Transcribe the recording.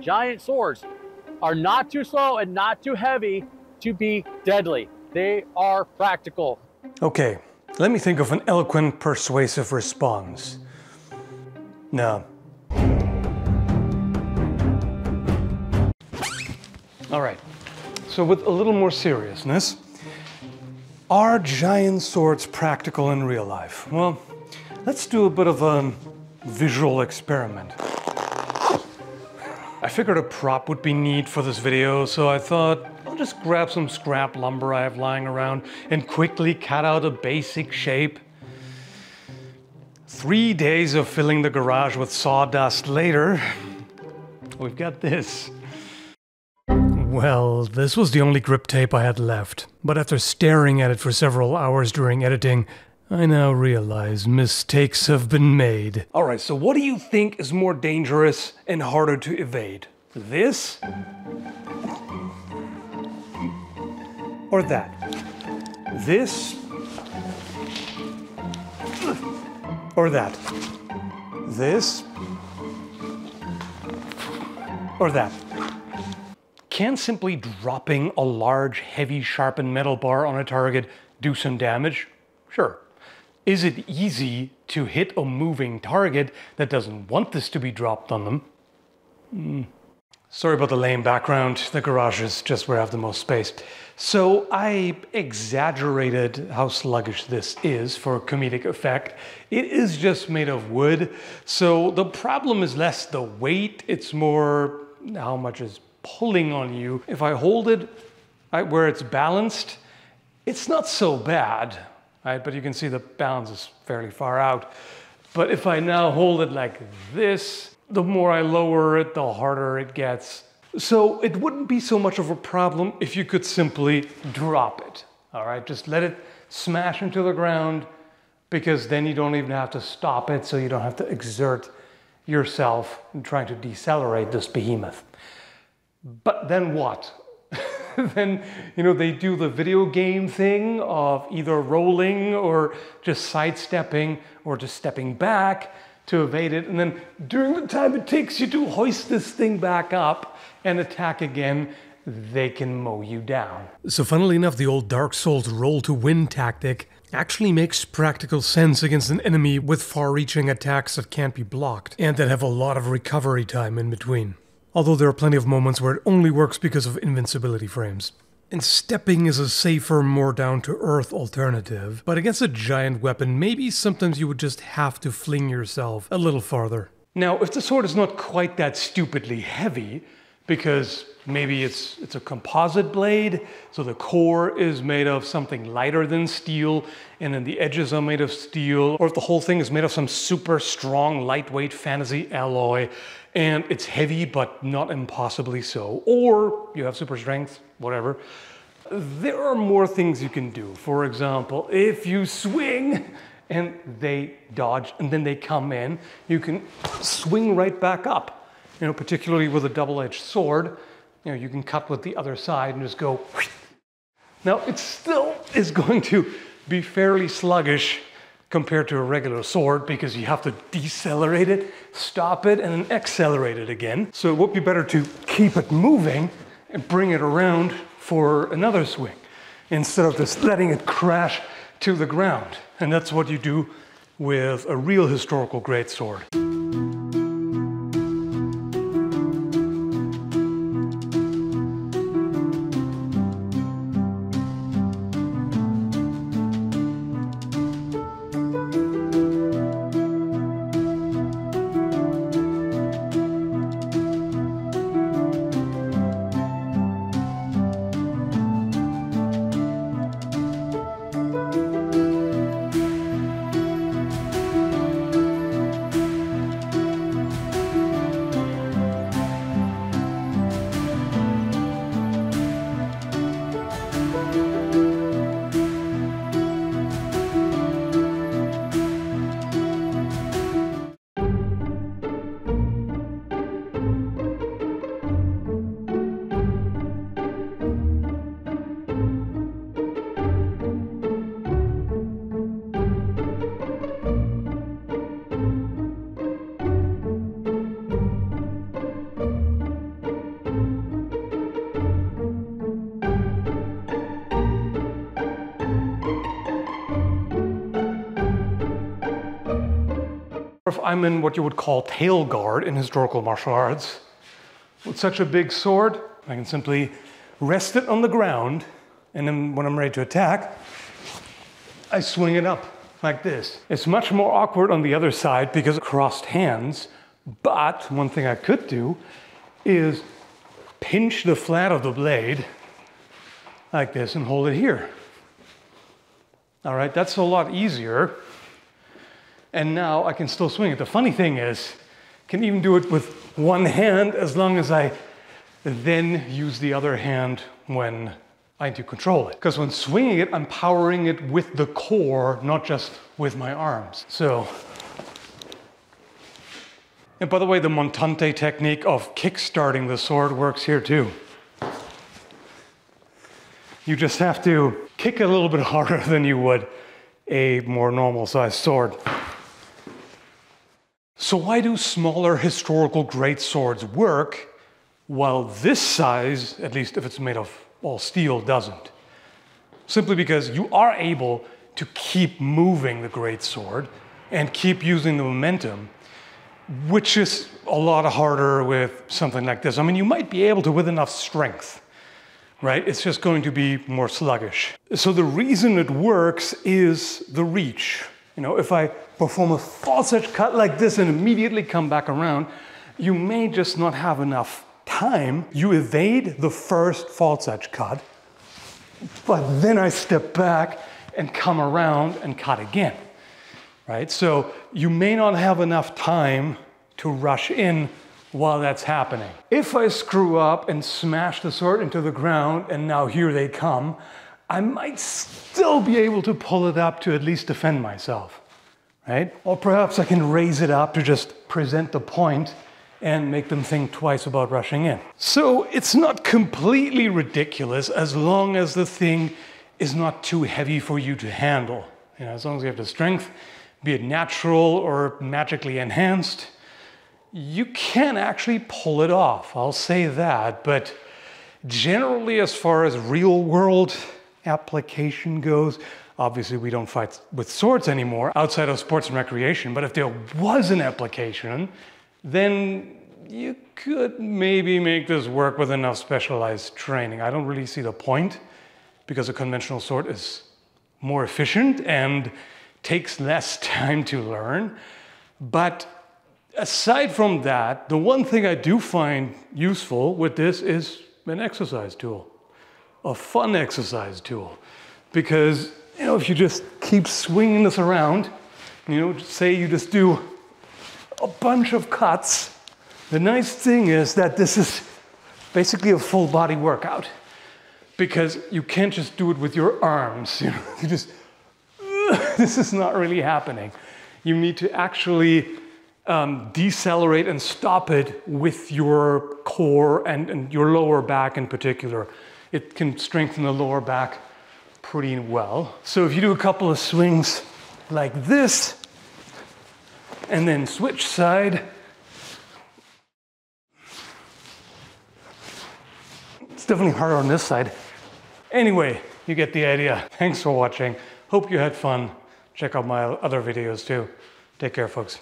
giant swords are not too slow and not too heavy to be deadly. They are practical. Okay, let me think of an eloquent, persuasive response. No. All right, so with a little more seriousness, are giant swords practical in real life? Well, let's do a bit of a visual experiment. I figured a prop would be neat for this video, so I thought I'll just grab some scrap lumber I have lying around and quickly cut out a basic shape. Three days of filling the garage with sawdust later, we've got this. Well, this was the only grip tape I had left, but after staring at it for several hours during editing, I now realize mistakes have been made. Alright, so what do you think is more dangerous and harder to evade? This? Or that? This? Or that? This? Or that? Can simply dropping a large, heavy, sharpened metal bar on a target do some damage? Sure. Is it easy to hit a moving target that doesn't want this to be dropped on them? Mm. Sorry about the lame background. The garage is just where I have the most space. So I exaggerated how sluggish this is for comedic effect. It is just made of wood. So the problem is less the weight, it's more how much is pulling on you. If I hold it where it's balanced, it's not so bad, right? But you can see the balance is fairly far out. But if I now hold it like this, the more I lower it, the harder it gets. So it wouldn't be so much of a problem if you could simply drop it. All right, just let it smash into the ground because then you don't even have to stop it, so you don't have to exert yourself in trying to decelerate this behemoth. But then what? then, you know, they do the video game thing of either rolling or just sidestepping or just stepping back to evade it. And then during the time it takes you to hoist this thing back up and attack again, they can mow you down. So, funnily enough, the old Dark Souls roll to win tactic actually makes practical sense against an enemy with far reaching attacks that can't be blocked and that have a lot of recovery time in between although there are plenty of moments where it only works because of invincibility frames. And stepping is a safer, more down to earth alternative, but against a giant weapon, maybe sometimes you would just have to fling yourself a little farther. Now, if the sword is not quite that stupidly heavy, because maybe it's, it's a composite blade, so the core is made of something lighter than steel, and then the edges are made of steel, or if the whole thing is made of some super strong, lightweight fantasy alloy, and it's heavy but not impossibly so, or you have super strength, whatever. There are more things you can do. For example, if you swing and they dodge and then they come in, you can swing right back up. You know, particularly with a double-edged sword, you know, you can cut with the other side and just go. Now, it still is going to be fairly sluggish compared to a regular sword because you have to decelerate it, stop it, and then accelerate it again. So it would be better to keep it moving and bring it around for another swing instead of just letting it crash to the ground. And that's what you do with a real historical greatsword. If I'm in what you would call tail guard in historical martial arts, with such a big sword, I can simply rest it on the ground, and then when I'm ready to attack, I swing it up like this. It's much more awkward on the other side because of crossed hands, but one thing I could do is pinch the flat of the blade like this and hold it here. All right, that's a lot easier. And now I can still swing it. The funny thing is, I can even do it with one hand as long as I then use the other hand when I need to control it. Because when swinging it, I'm powering it with the core, not just with my arms. So, and by the way, the montante technique of kick-starting the sword works here too. You just have to kick a little bit harder than you would a more normal sized sword. So why do smaller historical great swords work while this size, at least if it's made of all steel, doesn't? Simply because you are able to keep moving the great sword and keep using the momentum, which is a lot harder with something like this. I mean, you might be able to with enough strength, right? It's just going to be more sluggish. So the reason it works is the reach. You know, if I perform a false edge cut like this and immediately come back around, you may just not have enough time. You evade the first false edge cut, but then I step back and come around and cut again, right? So you may not have enough time to rush in while that's happening. If I screw up and smash the sword into the ground and now here they come, I might still be able to pull it up to at least defend myself, right? Or perhaps I can raise it up to just present the point and make them think twice about rushing in. So it's not completely ridiculous as long as the thing is not too heavy for you to handle. You know, as long as you have the strength, be it natural or magically enhanced, you can actually pull it off. I'll say that. But generally, as far as real world application goes, obviously we don't fight with swords anymore outside of sports and recreation. But if there was an application, then you could maybe make this work with enough specialized training. I don't really see the point because a conventional sword is more efficient and takes less time to learn. But aside from that, the one thing I do find useful with this is an exercise tool, a fun exercise tool. Because, you know, if you just keep swinging this around, you know, say you just do a bunch of cuts. The nice thing is that this is basically a full body workout because you can't just do it with your arms. You, know, you just, this is not really happening. You need to actually um, decelerate and stop it with your core and, and your lower back in particular. It can strengthen the lower back pretty well. So if you do a couple of swings like this, and then switch side. It's definitely harder on this side. Anyway, you get the idea. Thanks for watching. Hope you had fun. Check out my other videos too. Take care, folks.